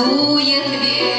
Целует ветер.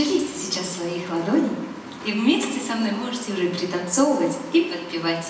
Шевелите сейчас своих ладоней, и вместе со мной можете уже пританцовывать и подпевать.